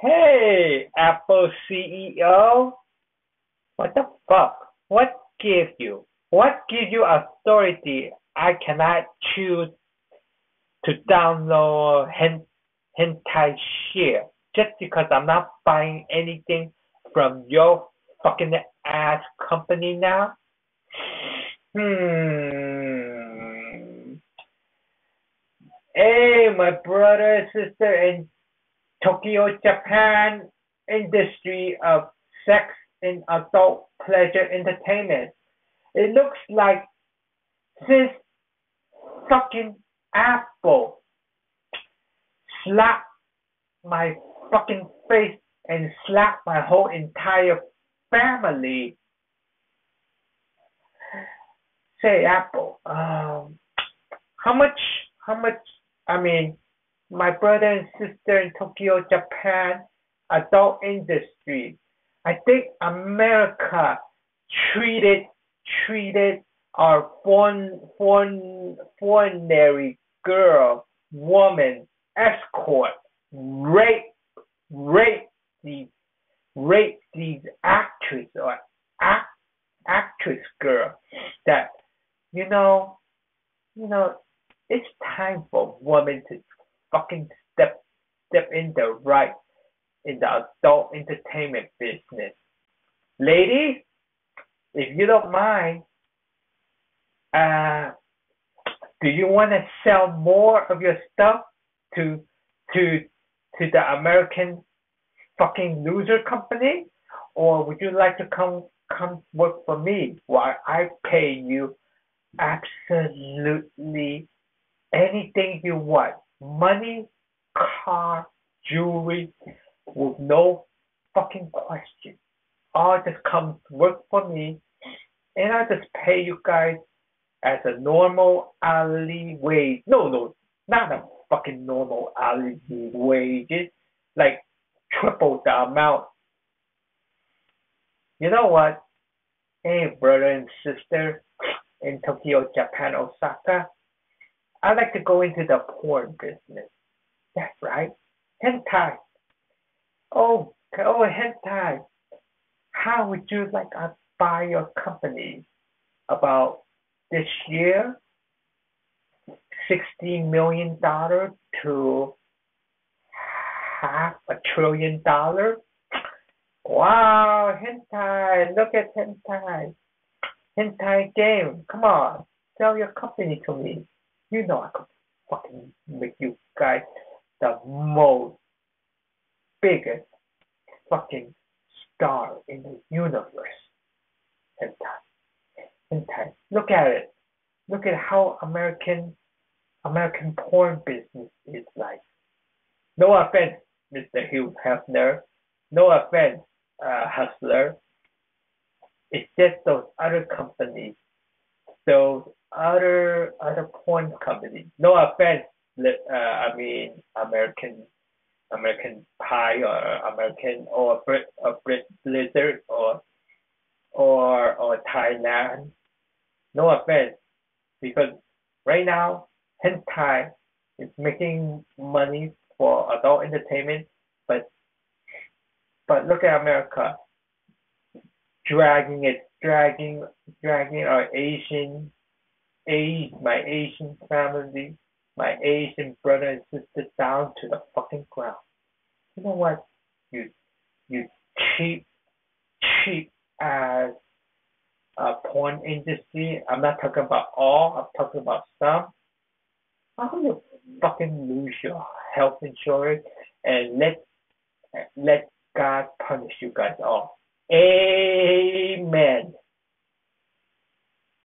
Hey, Apple CEO. What the fuck? What gives you? What gives you authority I cannot choose to download hen- hentai shit just because I'm not buying anything from your fucking ass company now? Hmm. Hey, my brother and sister in Tokyo, Japan industry of sex and adult pleasure entertainment. It looks like this fucking apple slapped my fucking face and slapped my whole entire family. Say Apple, um, how much? How much? I mean, my brother and sister in Tokyo, Japan, adult industry. I think America treated treated our foreign foreign foreignary girl, woman, escort, rape rape these rape these actress or act, actress girl that you know, you know, it's time for women to fucking step step in the right in the adult entertainment business. Ladies, if you don't mind, uh, do you want to sell more of your stuff to to to the American fucking loser company, or would you like to come come work for me while I pay you absolutely anything you want. Money, car, jewelry, with no fucking question. I'll just come work for me and I'll just pay you guys as a normal hourly wage. No, no, not a fucking normal hourly wages. Like triple the amount. You know what? Hey, brother and sister, in Tokyo, Japan, Osaka. I like to go into the porn business. That's right. Hentai. Oh, oh, hentai. How would you like to buy your company about this year? $60 million to half a trillion dollars? Wow, hentai. Look at hentai hentai game. Come on, sell your company to me. You know I could fucking make you guys the most biggest fucking star in the universe. Hentai. Hentai. Look at it. Look at how American American porn business is like. No offense, Mr. Hugh Hefner. No offense, uh, Hustler. It's just those other companies, those other other porn companies. No offense, uh, I mean American American Pie or American or Brit or Brit Blizzard or or or Thailand. No offense, because right now hentai is making money for adult entertainment, but but look at America dragging it, dragging, dragging our Asian, a my Asian family, my Asian brother and sister down to the fucking ground. You know what? You, you cheap, cheap as uh, porn industry. I'm not talking about all. I'm talking about some. How do you fucking lose your health insurance and let let God punish you guys all?